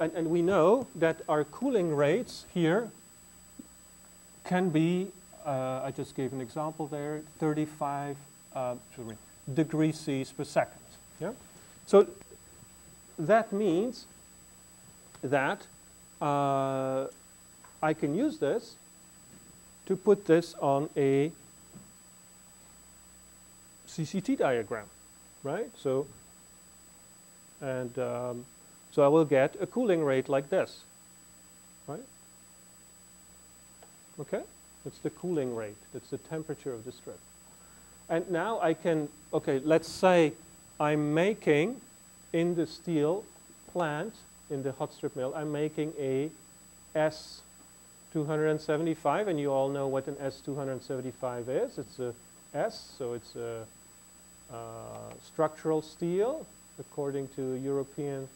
And, and we know that our cooling rates here can be, uh, I just gave an example there, 35 uh, degrees C per second. Yeah? So that means that uh, I can use this to put this on a CCT diagram, right? So, and um, so I will get a cooling rate like this, right? Okay, that's the cooling rate. That's the temperature of the strip. And now I can, okay, let's say I'm making in the steel plant in the hot strip mill, I'm making a S275, and you all know what an S275 is. It's a S, so it's a uh, structural steel according to European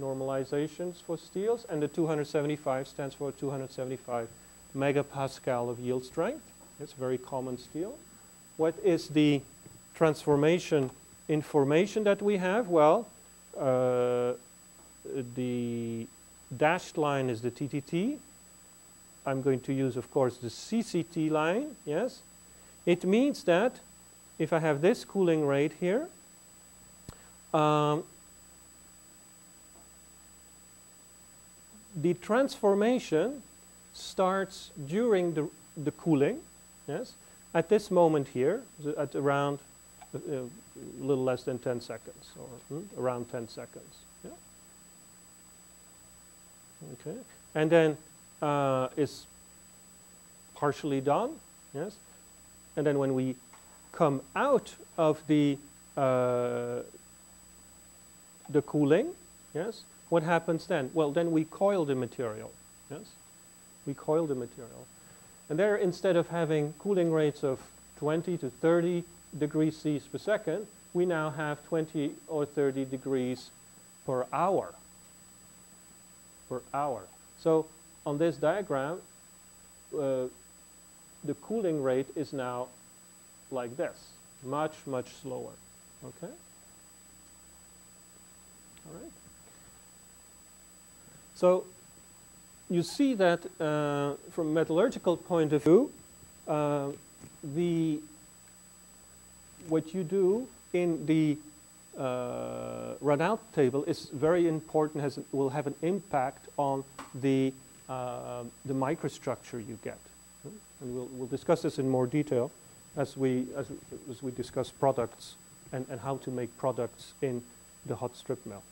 normalizations for steels, and the 275 stands for 275 megapascal of yield strength. It's a very common steel. What is the transformation information that we have? Well, uh, the dashed line is the TTT. I'm going to use, of course, the CCT line, yes. It means that if I have this cooling rate here, um, the transformation starts during the, the cooling, yes, at this moment here, at around uh, a little less than 10 seconds, or hmm, around 10 seconds. Okay, and then uh, it's partially done. Yes, and then when we come out of the uh, the cooling, yes, what happens then? Well, then we coil the material. Yes, We coil the material. And there, instead of having cooling rates of 20 to 30 degrees C per second, we now have 20 or 30 degrees per hour. Per hour. So on this diagram, uh, the cooling rate is now like this, much, much slower. Okay? All right. So you see that uh, from metallurgical point of view, uh, the what you do in the uh, run-out table is very important, has, will have an impact on the, uh, the microstructure you get. And we'll, we'll discuss this in more detail as we, as, as we discuss products and, and how to make products in the hot strip mill.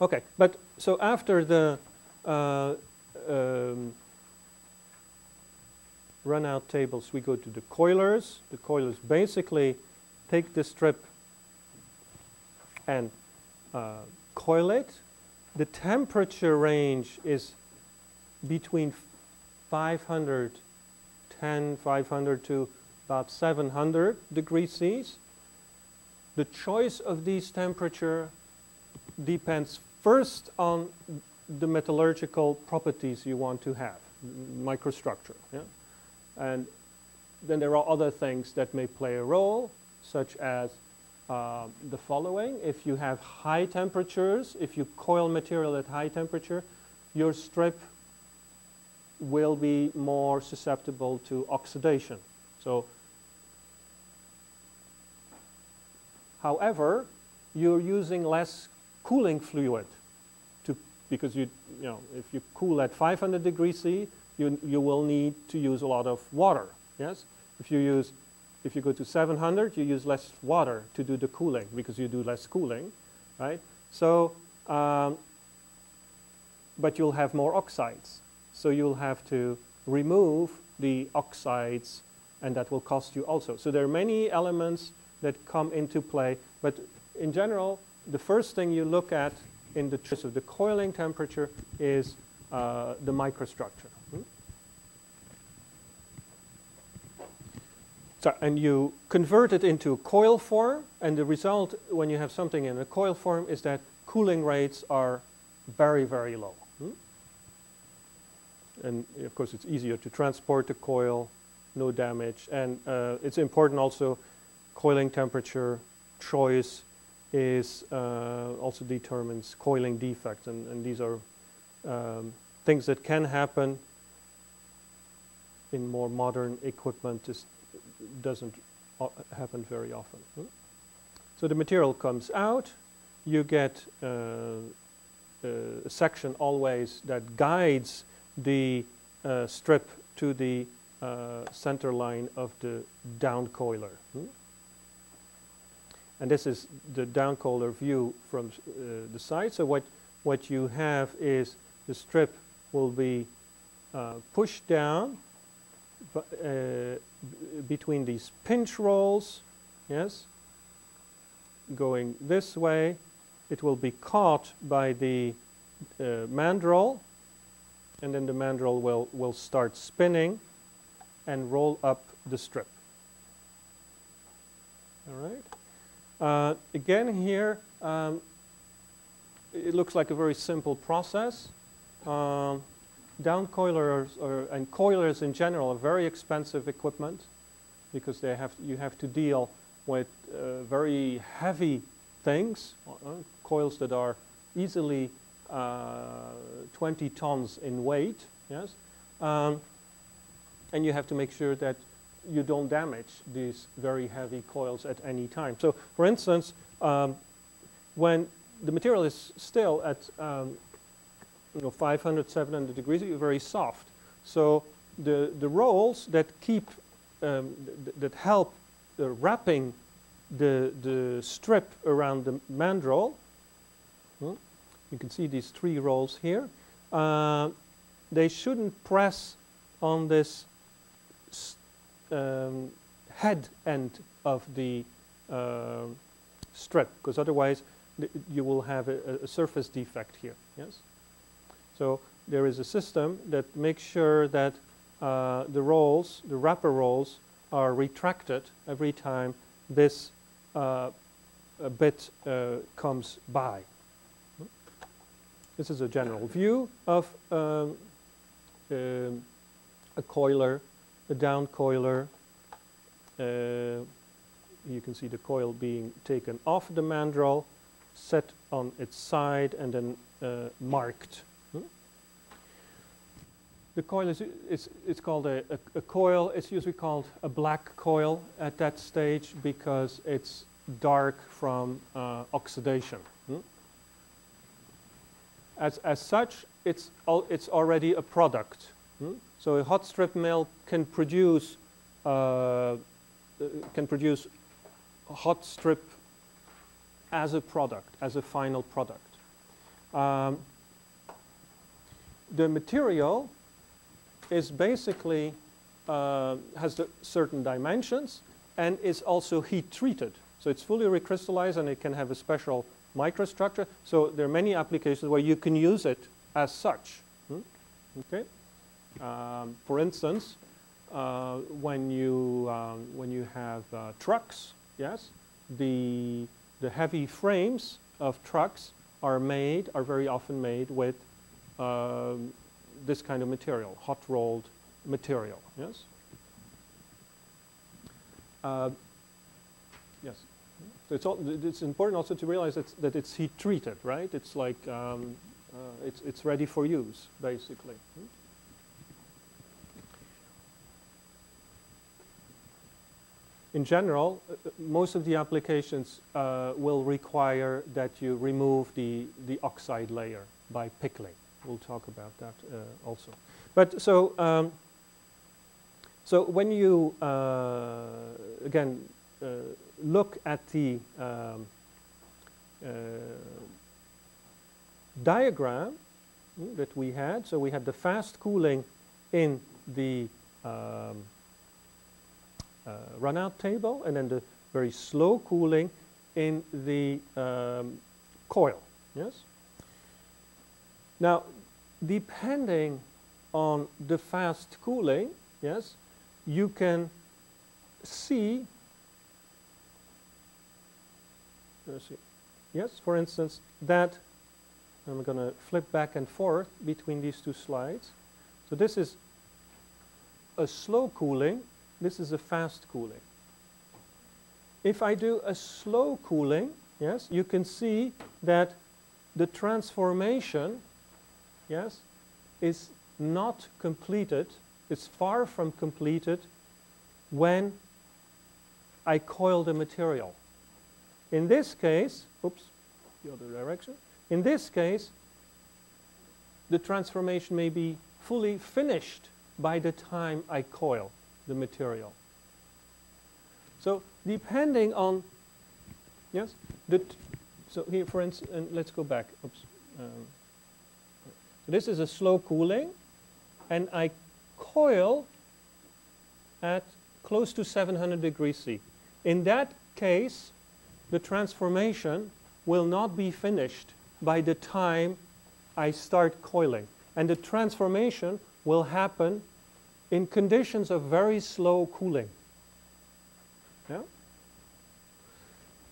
Okay, but so after the uh, um, tables, we go to the coilers. The coilers basically take the strip and uh, coil it. The temperature range is between 510, 500 to about 700 degrees C. The choice of these temperature depends first on the metallurgical properties you want to have, microstructure. Yeah? And then there are other things that may play a role, such as uh, the following. If you have high temperatures, if you coil material at high temperature, your strip will be more susceptible to oxidation. So, however, you're using less cooling fluid to, because you, you know, if you cool at 500 degrees C, you, you will need to use a lot of water. Yes? If you use, if you go to 700, you use less water to do the cooling because you do less cooling, right? So, um, but you'll have more oxides. So you'll have to remove the oxides and that will cost you also. So there are many elements that come into play, but in general, the first thing you look at in the choice of the coiling temperature is uh, the microstructure. So, and you convert it into coil form, and the result when you have something in a coil form is that cooling rates are very, very low. Hmm? And of course, it's easier to transport the coil, no damage. And uh, it's important also, coiling temperature choice is uh, also determines coiling defect. And, and these are um, things that can happen in more modern equipment. Just doesn't happen very often. Hmm? So the material comes out, you get uh, uh, a section always that guides the uh, strip to the uh, center line of the down coiler. Hmm? And this is the down coiler view from uh, the side. So what, what you have is the strip will be uh, pushed down between these pinch rolls, yes, going this way, it will be caught by the uh, mandrel, and then the mandrel will, will start spinning and roll up the strip. All right. Uh, again here, um, it looks like a very simple process. Um, down coilers or, and coilers in general are very expensive equipment because they have you have to deal with uh, very heavy things, uh, coils that are easily uh, 20 tons in weight, yes, um, and you have to make sure that you don't damage these very heavy coils at any time. So, for instance, um, when the material is still at um, you know, 500, 700 degrees, you're very soft. So the, the rolls that keep, um, th that help uh, wrapping the, the strip around the mandrel, hmm, you can see these three rolls here, uh, they shouldn't press on this um, head end of the uh, strip, because otherwise you will have a, a surface defect here, yes? So there is a system that makes sure that uh, the rolls, the wrapper rolls, are retracted every time this uh, bit uh, comes by. This is a general view of um, um, a coiler, a down coiler. Uh, you can see the coil being taken off the mandrel, set on its side, and then uh, marked. The coil is it's, it's called a, a, a, coil. It's usually called a black coil at that stage because it's dark from uh, oxidation. Hmm? As, as such, it's, al it's already a product. Hmm? So a hot strip mill can produce uh, can produce hot strip as a product, as a final product. Um, the material is basically uh, has the certain dimensions and is also heat treated. So it's fully recrystallized and it can have a special microstructure. So there are many applications where you can use it as such. Hmm? Okay. Um, for instance, uh, when you um, when you have uh, trucks, yes, the the heavy frames of trucks are made are very often made with um, this kind of material, hot rolled material. Yes. Uh, yes. It's, all, it's important also to realize that, that it's heat treated, right? It's like um, uh, it's it's ready for use, basically. In general, uh, uh, most of the applications uh, will require that you remove the, the oxide layer by pickling. We'll talk about that uh, also. But so, um, so when you, uh, again, uh, look at the um, diagram mm, that we had, so we had the fast cooling in the um, uh, run-out table and then the very slow cooling in the um, coil. Yes. Now, depending on the fast cooling, yes, you can see. See. Yes, for instance, that I'm going to flip back and forth between these two slides. So this is a slow cooling this is a fast cooling. If I do a slow cooling, yes, you can see that the transformation, yes, is not completed, it's far from completed when I coil the material. In this case, oops, the other direction. In this case, the transformation may be fully finished by the time I coil the material. So depending on, yes, the so here for instance, and let's go back. Oops. Um, this is a slow cooling, and I coil at close to 700 degrees C. In that case, the transformation will not be finished by the time I start coiling. And the transformation will happen in conditions of very slow cooling. Yeah?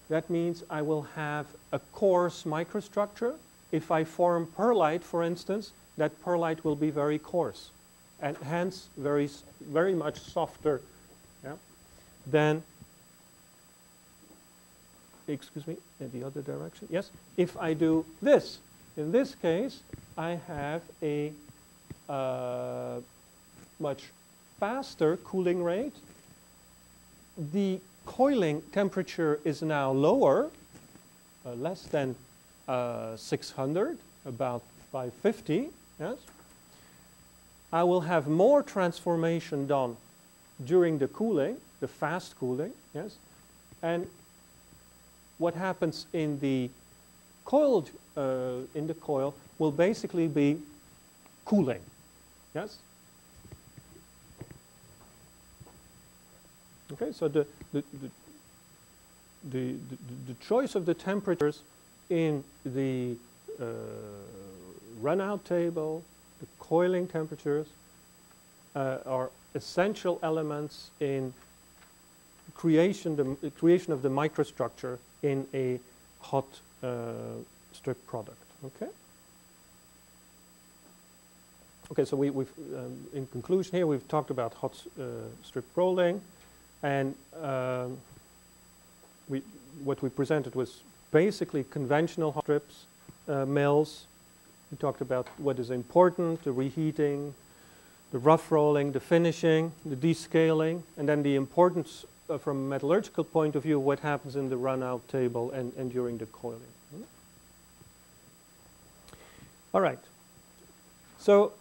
That means I will have a coarse microstructure. If I form pearlite, for instance, that pearlite will be very coarse and hence very, very much softer yeah, than, excuse me, in the other direction. Yes, if I do this, in this case, I have a uh, much faster cooling rate. The coiling temperature is now lower, uh, less than uh, 600, about 550, yes. I will have more transformation done during the cooling, the fast cooling, yes. And what happens in the coiled, uh, in the coil will basically be cooling, yes. Okay, so the, the, the, the, the, choice of the temperatures in the uh, run-out table the coiling temperatures uh, are essential elements in creation, the creation of the microstructure in a hot uh, strip product. Okay. Okay, so we, have um, in conclusion here, we've talked about hot uh, strip rolling, and um, we, what we presented was basically conventional hot strips uh, mills. We talked about what is important, the reheating, the rough rolling, the finishing, the descaling, and then the importance uh, from a metallurgical point of view, what happens in the run-out table and, and during the coiling. Hmm? All right. So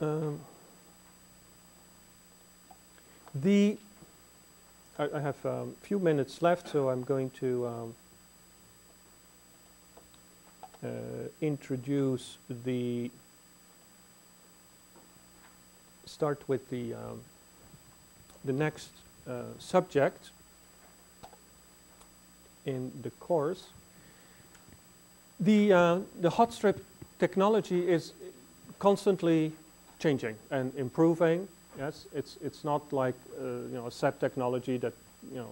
um, the I, I have a um, few minutes left, so I'm going to um, uh, introduce the start with the um, the next uh, subject in the course. The uh, the hot strip technology is constantly changing and improving. Yes, it's it's not like uh, you know a set technology that you know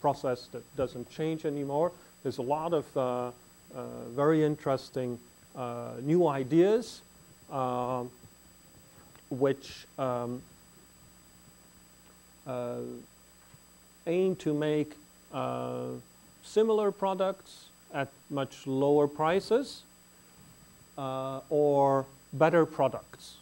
process that doesn't change anymore. There's a lot of uh, uh, very interesting uh, new ideas um, which um, uh, aim to make uh, similar products at much lower prices or better products.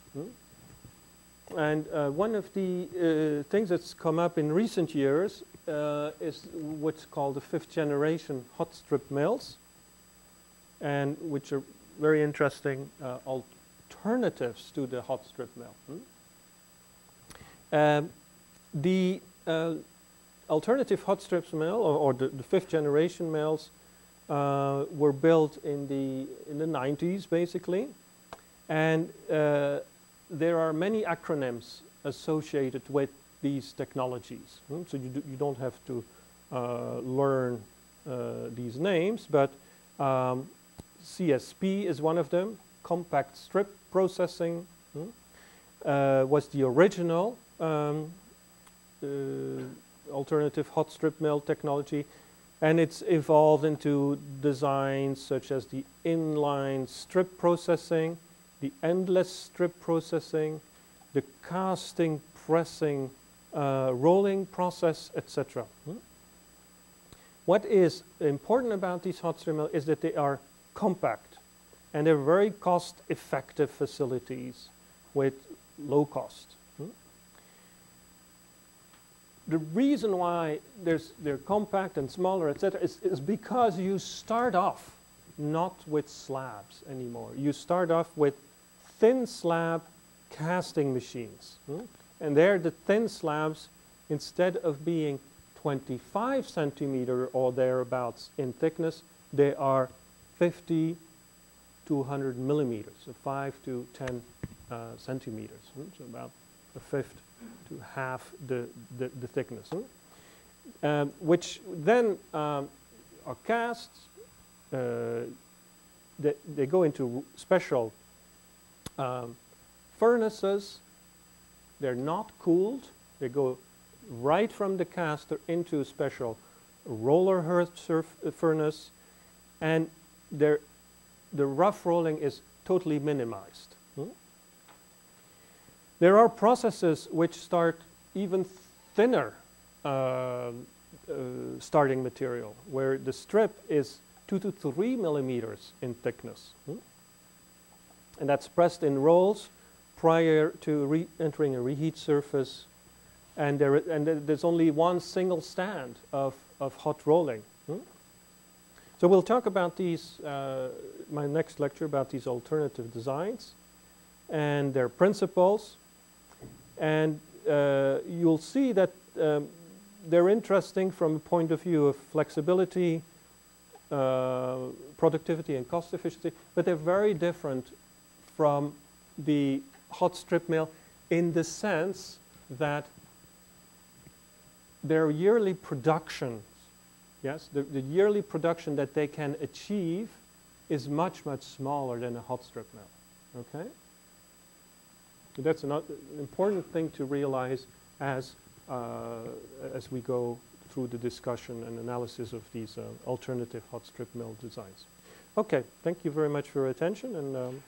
And uh, one of the uh, things that's come up in recent years uh, is what's called the fifth generation hot strip mills, and which are very interesting uh, alternatives to the hot strip mill. Hmm? Um, the uh, alternative hot strip mill, or, or the, the, fifth generation mills, uh, were built in the in the 90s, basically, and there are many acronyms associated with these technologies. Hmm? So you, do, you don't have to uh, learn uh, these names, but um, CSP is one of them. Compact strip processing hmm? uh, was the original um, uh, alternative hot strip mill technology. And it's evolved into designs such as the inline strip processing, the endless strip processing, the casting, pressing, uh, rolling process, etc. Hmm? What is important about these hot strip mills is that they are compact and they're very cost-effective facilities with low cost. Hmm? The reason why they're compact and smaller, etc., is, is because you start off not with slabs anymore. You start off with thin slab casting machines. Hmm? And there the thin slabs, instead of being 25 centimeter or thereabouts in thickness, they are 50 to 100 millimeters, so 5 to 10 uh, centimeters, hmm? so about a fifth to half the, the, the thickness. Hmm? Um, which then um, are cast, uh, they, they go into special um, furnaces, they're not cooled. They go right from the caster into a special roller hearth uh, furnace, and the rough rolling is totally minimized. Hmm? There are processes which start even thinner uh, uh, starting material, where the strip is two to three millimeters in thickness. Hmm? And that's pressed in rolls prior to re-entering a reheat furnace. And, there, and there's only one single stand of, of hot rolling. Hmm? So we'll talk about these, uh, my next lecture, about these alternative designs and their principles. And uh, you'll see that um, they're interesting from a point of view of flexibility, uh, productivity, and cost efficiency, but they're very different from the hot strip mill in the sense that their yearly production, yes, the, the yearly production that they can achieve is much, much smaller than a hot strip mill, okay? That's an, an important thing to realize as, uh, as we go through the discussion and analysis of these uh, alternative hot strip mill designs. Okay, thank you very much for your attention and um,